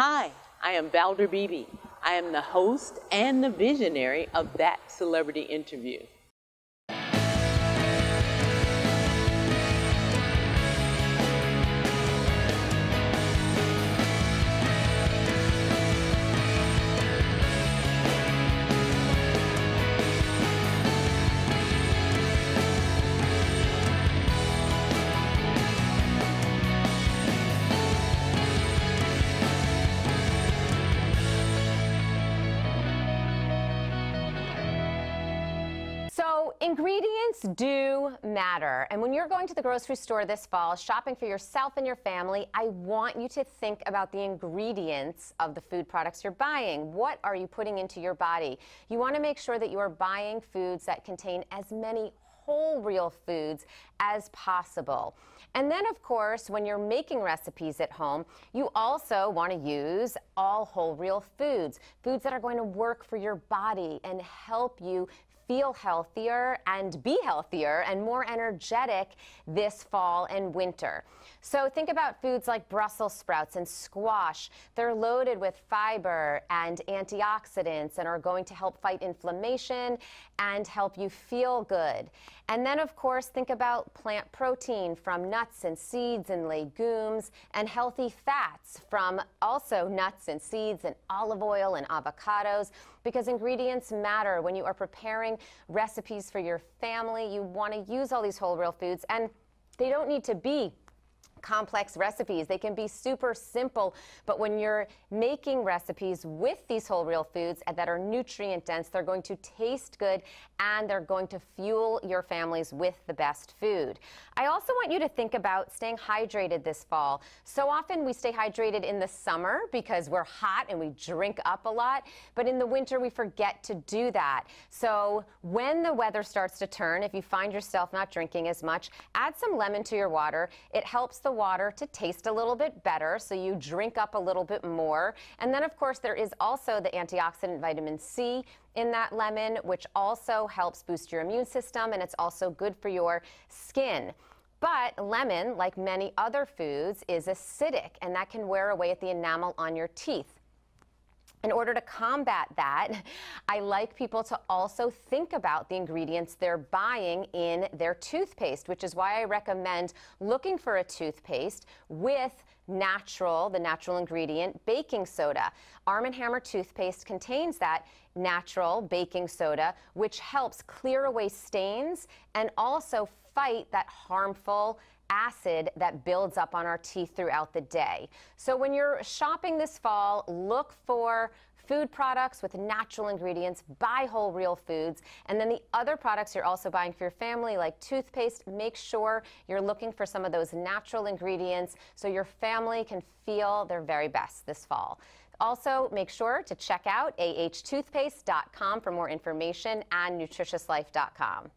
Hi, I am Valder Beebe. I am the host and the visionary of That Celebrity Interview. Ingredients do matter. And when you're going to the grocery store this fall, shopping for yourself and your family, I want you to think about the ingredients of the food products you're buying. What are you putting into your body? You want to make sure that you are buying foods that contain as many whole real foods as possible. And then, of course, when you're making recipes at home, you also want to use all whole real foods, foods that are going to work for your body and help you feel healthier and be healthier and more energetic this fall and winter. So think about foods like Brussels sprouts and squash. They're loaded with fiber and antioxidants and are going to help fight inflammation and help you feel good. And then, of course, think about plant protein from nuts and seeds and legumes and healthy fats from also nuts and seeds and olive oil and avocados because ingredients matter when you are preparing recipes for your family. You want to use all these whole real foods and they don't need to be complex recipes. They can be super simple, but when you're making recipes with these whole real foods that are nutrient dense, they're going to taste good and they're going to fuel your families with the best food. I also want you to think about staying hydrated this fall. So often we stay hydrated in the summer because we're hot and we drink up a lot, but in the winter we forget to do that. So when the weather starts to turn, if you find yourself not drinking as much, add some lemon to your water. It helps the the water to taste a little bit better, so you drink up a little bit more. And then, of course, there is also the antioxidant vitamin C in that lemon, which also helps boost your immune system, and it's also good for your skin. But lemon, like many other foods, is acidic, and that can wear away at the enamel on your teeth. In order to combat that, I like people to also think about the ingredients they're buying in their toothpaste, which is why I recommend looking for a toothpaste with natural, the natural ingredient, baking soda. Arm & Hammer toothpaste contains that natural baking soda, which helps clear away stains and also fight that harmful acid that builds up on our teeth throughout the day. So when you're shopping this fall, look for food products with natural ingredients, buy whole real foods. And then the other products you're also buying for your family, like toothpaste, make sure you're looking for some of those natural ingredients so your family can feel their very best this fall. Also, make sure to check out ahtoothpaste.com for more information and nutritiouslife.com.